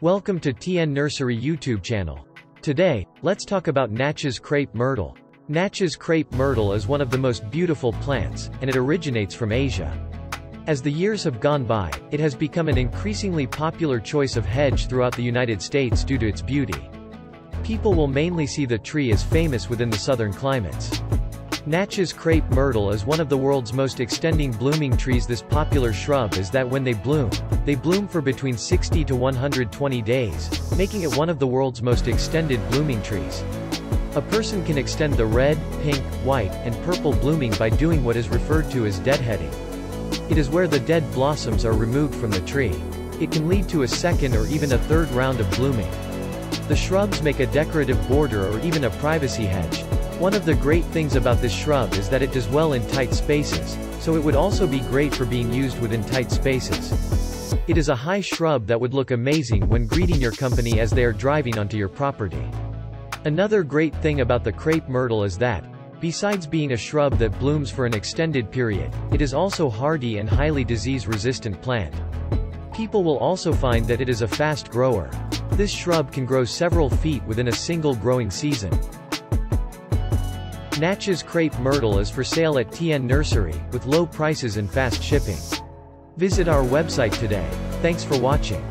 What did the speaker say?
Welcome to TN Nursery YouTube channel. Today, let's talk about Natchez crepe myrtle. Natchez crepe myrtle is one of the most beautiful plants, and it originates from Asia. As the years have gone by, it has become an increasingly popular choice of hedge throughout the United States due to its beauty. People will mainly see the tree as famous within the southern climates. Natchez crepe myrtle is one of the world's most extending blooming trees This popular shrub is that when they bloom, they bloom for between 60 to 120 days, making it one of the world's most extended blooming trees. A person can extend the red, pink, white, and purple blooming by doing what is referred to as deadheading. It is where the dead blossoms are removed from the tree. It can lead to a second or even a third round of blooming. The shrubs make a decorative border or even a privacy hedge, one of the great things about this shrub is that it does well in tight spaces, so it would also be great for being used within tight spaces. It is a high shrub that would look amazing when greeting your company as they are driving onto your property. Another great thing about the crepe myrtle is that, besides being a shrub that blooms for an extended period, it is also hardy and highly disease-resistant plant. People will also find that it is a fast grower. This shrub can grow several feet within a single growing season. Natchez crepe myrtle is for sale at TN Nursery, with low prices and fast shipping. Visit our website today. Thanks for watching.